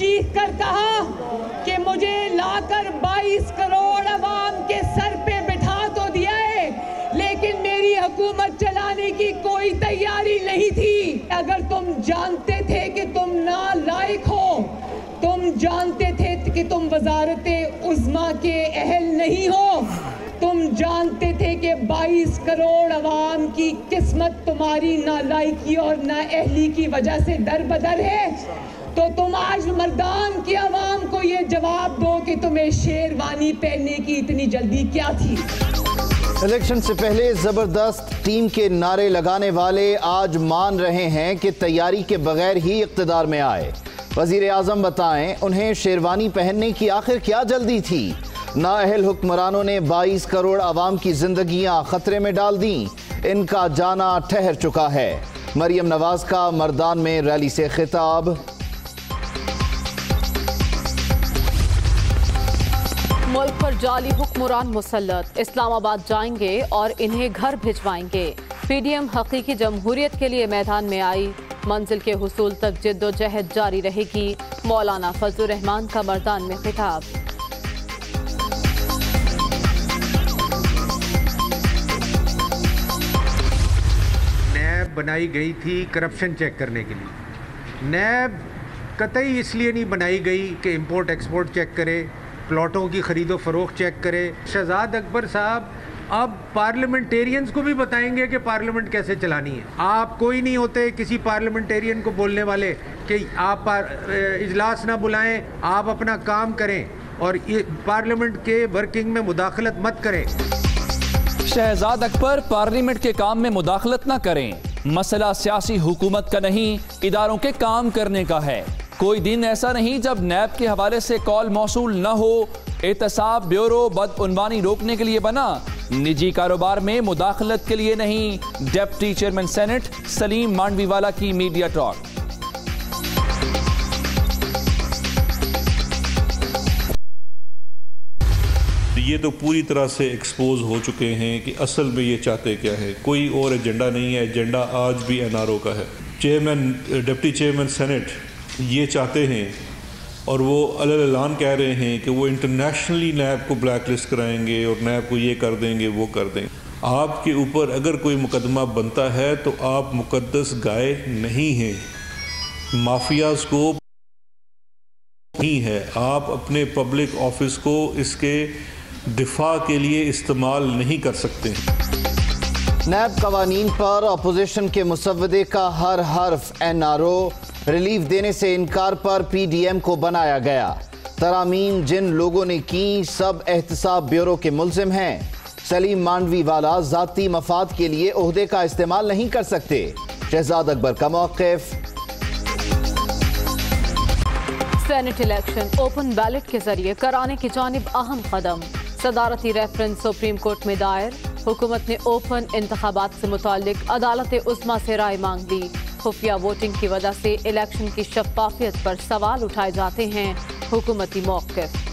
चीख कर कहा कि मुझे लाकर 22 करोड़ अवाम के सर पे बिठा तो दिया है, लेकिन मेरी हुकूमत चलाने की कोई तैयारी नहीं थी। अगर तुम जानते थे कि तुम ना लायक हो, तुम जानते थे कि तुम वजारत उज़मा के अहल नहीं हो, तुम जानते कि 22 करोड़ अवाम की किस्मत तुम्हारी नालायकी और नाअहली की वजह से दर बदर है। तो तुम आज मर्दान की आवाम को ये जवाब दो कि तुम्हें शेरवानी पहनने की इतनी जल्दी क्या थी? इलेक्शन से पहले ज़बरदस्त टीम के नारे लगाने वाले आज मान रहे हैं कि तैयारी के बगैर ही इकतदार में आए। वज़ीर आज़म बताएँ, उन्हें शेरवानी पहनने की आखिर क्या जल्दी थी? नाअहल हुक्मरानों ने 22 करोड़ आवाम की जिंदगियाँ खतरे में डाल दी। इनका जाना ठहर चुका है। मरियम नवाज़ का मर्दान में रैली से खिताब। मुल्क पर जाली हुक्मरान मुसलत इस्लामाबाद जाएँगे और इन्हें घर भिजवाएँगे। पीडीएम हकीकी जमहूरियत के लिए मैदान में आई। मंजिल के हसूल तक जिद्दोजहद जारी रहेगी। मौलाना फजल रहमान का मर्दान में खिताब। बनाई गई थी करप्शन चेक करने के लिए। नैब कतई इसलिए नहीं बनाई गई कि इम्पोर्ट एक्सपोर्ट चेक करे, प्लॉटों की खरीदो फरोख चेक करे। शहजाद अकबर साहब, अब पार्लियामेंटेरियंस को भी बताएँगे कि पार्लियामेंट कैसे चलानी है। आप कोई नहीं होते किसी पार्लियामेंटेरियन को बोलने वाले कि आप इजलास ना बुलाएँ, आप अपना काम करें और पार्लियामेंट के वर्किंग में मुदाखलत मत करें। शहजाद अकबर पार्लियामेंट के काम में मुदाखलत ना करें। मसला सियासी हुकूमत का नहीं, इदारों के काम करने का है। कोई दिन ऐसा नहीं जब नैब के हवाले से कॉल मौसू न हो। एहतसाब ब्यूरो बदउनवानी रोकने के लिए बना। निजी कारोबार में मुदाखलत के लिए नहीं। Deputy chairman senate Saleem Mandviwala की मीडिया टॉक। ये तो पूरी तरह से एक्सपोज हो चुके हैं कि असल में ये चाहते क्या है। कोई और एजेंडा नहीं है, एजेंडा आज भी एनआरओ का है। चेयरमैन, डिप्टी चेयरमैन सेनेट ये चाहते हैं और वो अलान कह रहे हैं कि वो इंटरनेशनली नैब को ब्लैक लिस्ट कराएँगे और नैब को ये कर देंगे, वो कर देंगे। आपके ऊपर अगर कोई मुकदमा बनता है तो आप मुकदस गाय नहीं हैं। माफियाज को नहीं है। आप अपने पब्लिक ऑफ़िस को इसके दिफा के लिए इस्तेमाल नहीं कर सकते। नैब कवानीन पर अपोजिशन के मुसवदे का हर हर्फ एन आर ओ रिलीफ देने से इनकार पर पी डी एम को बनाया गया। तरामीम जिन लोगों ने की सब एहतसाब ब्यूरो के मुलजिम हैं। सलीम मांडवी वाला जाती मफाद के लिए अहदे का इस्तेमाल नहीं कर सकते। शहजाद अकबर का मौकफ। सेनेट इलेक्शन ओपन बैलेट के ज़रिए कराने की जानब अहम कदम। सदारती रेफरेंस सुप्रीम कोर्ट में दायर। हुकूमत ने ओपन इंतबात से मुतल अदालत उस्मा से राय मांग दी। खुफिया वोटिंग की वजह से इलेक्शन की शफाफियत पर सवाल उठाए जाते हैं। हुकूमती मौकफ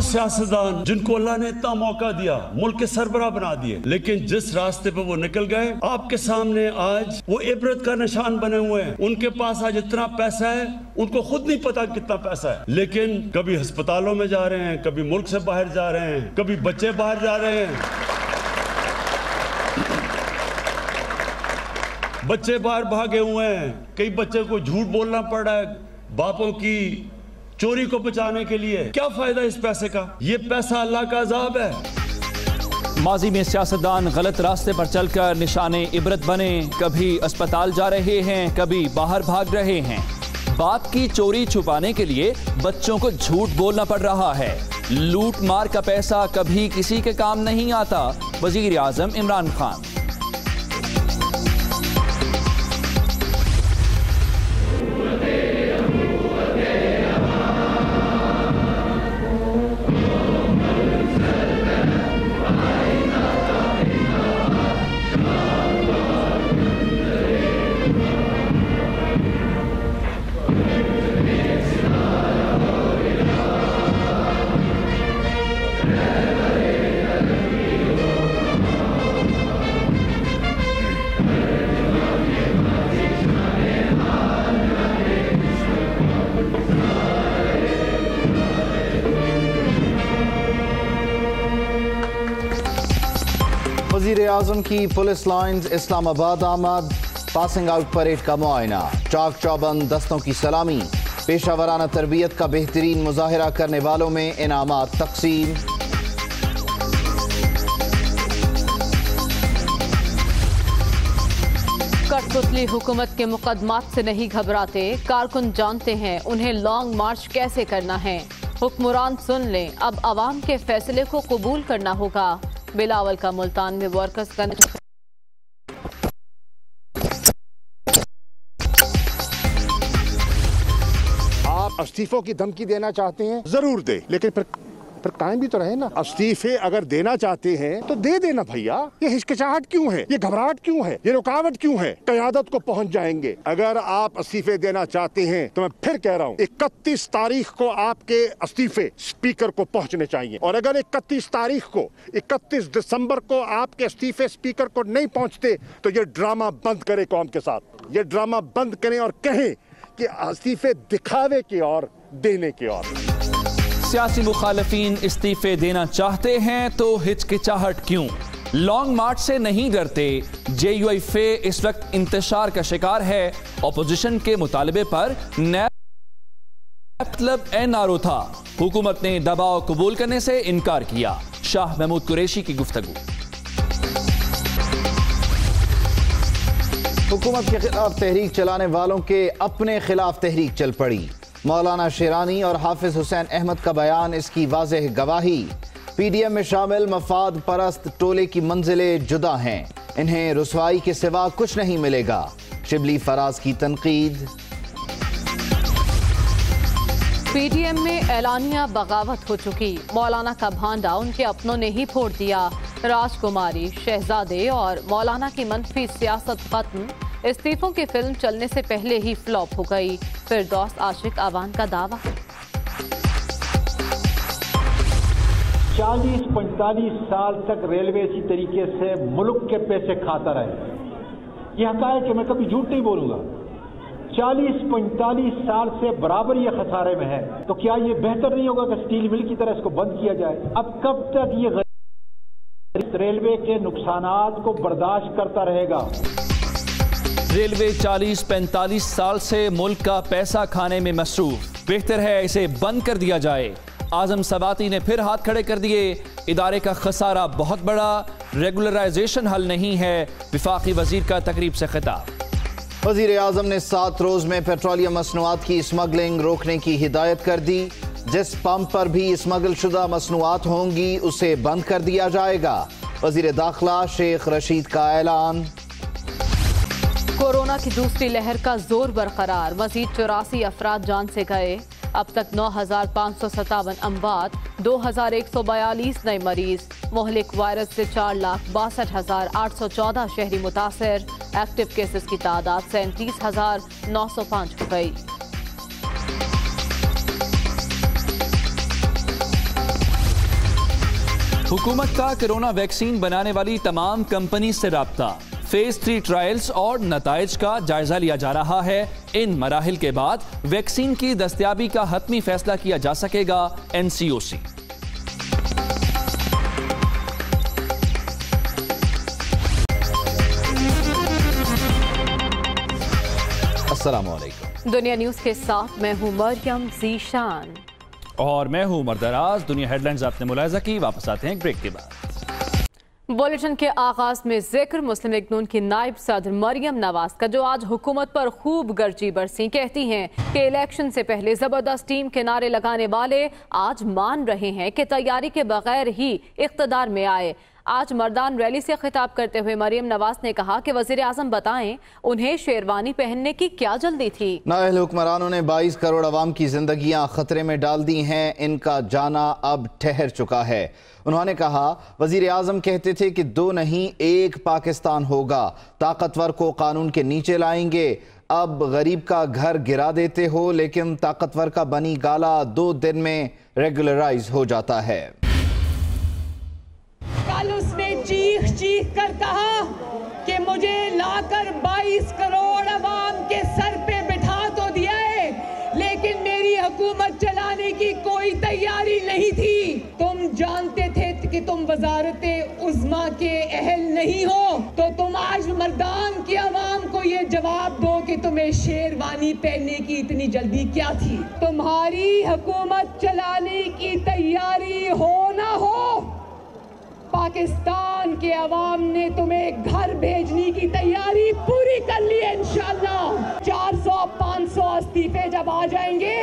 सियासतदान जिनको अल्लाह ने इतना मौका दिया, मुल्क के सरबरा बना दिए। लेकिन जिस रास्ते पे वो निकल गए, आपके सामने आज वो इबरत का निशान बने हुए हैं। उनके पास आज इतना पैसा है, उनको खुद नहीं पता कितना पैसा है। लेकिन कभी अस्पतालों में जा रहे हैं, कभी मुल्क से बाहर जा रहे हैं, कभी बच्चे बाहर जा रहे हैं। बच्चे बाहर भागे हुए हैं। कई बच्चे को झूठ बोलना पड़ रहा है। बापों की चोरी को बचाने के लिए। क्या फ़ायदा इस पैसे का? ये पैसा अल्लाह का अजाब है। माजी में सियासतदान गलत रास्ते पर चलकर निशाने इबरत बने। कभी अस्पताल जा रहे हैं, कभी बाहर भाग रहे हैं। बाप की चोरी छुपाने के लिए बच्चों को झूठ बोलना पड़ रहा है। लूट मार का पैसा कभी किसी के काम नहीं आता, वज़ीर आज़म इमरान खान। आज़म की पुलिस लाइन्स इस्लामाबाद आमद पासिंग आउट परेड का मुआयना चाक चौबंद दस्तों की सलामी पेशा वराना तरबियत का बेहतरीन मुजाहरा करने वालों में इनाम तकसीम कठपुतली हुकूमत के मुकदमात से नहीं घबराते कारकुन जानते हैं उन्हें लॉन्ग मार्च कैसे करना है हुक्मरान सुन लें अब आवाम के फैसले को कबूल करना होगा बिलावल का मुल्तान में वर्कर्स आप इस्तीफों की धमकी देना चाहते हैं? ज़रूर दे, लेकिन फिर फिर कायम भी तो रहे ना। इस्तीफे अगर देना चाहते हैं तो दे देना भैया। ये हिचकिचाहट क्यों है? ये घबराहट क्यों है? ये रुकावट क्यों है? कयादत को पहुँच जाएँगे। अगर आप इस्तीफे देना चाहते हैं तो मैं फिर कह रहा हूँ, इकतीस तारीख को आपके इस्तीफे स्पीकर को पहुँचने चाहिए। और अगर इकतीस तारीख को, इकतीस दिसंबर को आपके इस्तीफे स्पीकर को नहीं पहुँचते तो ये ड्रामा बंद करे कौम के साथ। ये ड्रामा बंद करें और कहें कि इस्तीफे दिखावे की और देने की और सियासी मुखालफीन इस्तीफे देना चाहते हैं तो हिचकिचाहट क्यों? लॉन्ग मार्च से नहीं डरते। जे यू आई फे इस वक्त इंतशार का शिकार है। अपोजिशन के मुतालबे पर मतलब एन आर ओ था। हुकूमत ने दबाव कबूल करने से इनकार किया। शाह महमूद कुरैशी की गुफ्तगू। हुकूमत के खिलाफ तहरीक चलाने वालों के अपने खिलाफ तहरीक चल पड़ी। मौलाना शेरानी और हाफिज हुसैन अहमद का बयान, इसकी वाज गवाही। पीडीएम में शामिल मफाद परस्त टोले की मंजिलें जुदा हैं। इन्हें रसवाई के सिवा कुछ नहीं मिलेगा। शिबली फराज की तनकीद। पीडीएम में एलानिया बगावत हो चुकी। मौलाना का भांडा उनके अपनों ने ही फोड़ दिया। राजकुमारी, शहजादे और मौलाना की मनफी सियासत खत्म। इस्तीफों की फ़िल्म चलने से पहले ही फ्लॉप हो गई। फिर दोस्त आशिक आवान का दावा। चालीस पैंतालीस साल तक रेलवे इसी तरीके से मुल्क के पैसे खाता रहे। ये हकायक है, मैं कभी झूठ नहीं बोलूँगा। चालीस पैंतालीस साल से बराबर ये खसारे में है। तो क्या ये बेहतर नहीं होगा कि स्टील मिल की तरह इसको बंद किया जाए? अब कब तक ये रेलवे के नुकसानात को बर्दाश्त करता रहेगा? रेलवे 40-45 साल से मुल्क का पैसा खाने में मसरूफ। बेहतर है इसे बंद कर दिया जाए। आज़म सबाती ने फिर हाथ खड़े कर दिए। इदारे का खसारा बहुत बड़ा। रेगुलराइजेशन हल नहीं है। विफाकी वज़ीर का तकरीब से खिताब। वज़ीर आज़म ने सात रोज में पेट्रोलियम मसनूआत की स्मगलिंग रोकने की हिदायत कर दी। जिस पंप पर भी स्मगल शुदा मसनूआत होंगी, उसे बंद कर दिया जाएगा। वज़ीर दाखिला शेख रशीद का ऐलान। कोरोना की दूसरी लहर का ज़ोर बरकरार। मजीद चौरासी अफराद जान से गए। अब तक नौ हज़ार पाँच सौ सत्तावन अमवात, दो हज़ार एक सौ बयालीस नए मरीज़। मोहलिक वायरस से चार लाख बासठ हज़ार आठ सौ चौदह शहरी मुतासर। एक्टिव केसेस की तादाद सैंतीस हज़ार नौ सौ पाँच हो गई। हुकूमत का कोरोना वैक्सीन बनाने वाली तमाम कंपनी से रबता। फ़ेज़ थ्री ट्रायल्स और नतज का जायजा लिया जा रहा है। इन मराहल के बाद वैक्सीन की दस्तियाबी का हतमी फैसला किया जा सकेगा एन सी एनसीओसी असलकुम दुनिया न्यूज़ के साथ मैं हूँ मरियम जीशान। और मैं हूँ मरदराज। दुनिया हेडलाइंस आपने मुलायजा की वापस आते हैं ब्रेक के बाद। बुलेटिन के आगाज़ में ज़िक्र मुस्लिम लीग नून की नायब सदर मरियम नवाज़ का, जो आज हुकूमत पर खूब गर्जी बरसी, कहती हैं कि इलेक्शन से पहले ज़बरदस्त टीम के नारे लगाने वाले आज मान रहे हैं कि तैयारी के बगैर ही इकतदार में आए। आज मर्दान रैली से खिताब करते हुए मरियम नवाज़ ने कहा कि वज़ीर आज़म बताएँ, उन्हें शेरवानी पहनने की क्या जल्दी थी? नाहल हुक्मरानों ने 22 करोड़ आवाम की जिंदगियाँ खतरे में डाल दी हैं, इनका जाना अब ठहर चुका है। उन्होंने कहा वज़ीर आज़म कहते थे कि दो नहीं, एक पाकिस्तान होगा। ताकतवर को कानून के नीचे लाएँगे। अब गरीब का घर गिरा देते हो, लेकिन ताकतवर का बनी गाला दो दिन में रेगुलराइज हो जाता है। चीख चीख कर कहा कि मुझे लाकर 22 करोड़ अवाम के सर पे बिठा तो दिया है, लेकिन मेरी हुकूमत चलाने की कोई तैयारी नहीं थी। तुम जानते थे कि तुम वजारत उजमा के अहल नहीं हो तो तुम आज मर्दान की आवाम को ये जवाब दो कि तुम्हें शेरवानी पहनने की इतनी जल्दी क्या थी? तुम्हारी हुकूमत चलाने की तैयारी हो ना हो? पाकिस्तान के अवाम ने तुम्हें घर भेजने की तैयारी पूरी कर ली है इंशाल्लाह 400 500 इस्तीफे जब आ जाएँगे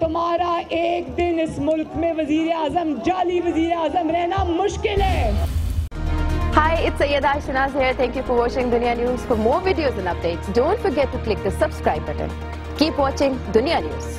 तुम्हारा एक दिन इस मुल्क में वज़ीर आज़म जाली वज़ीर आज़म रहना मुश्किल है Hi, it's Sayyeda Shanaz here. Thank you for watching Dunia News. For more videos and updates, don't forget to click the subscribe button. Keep watching Dunia News.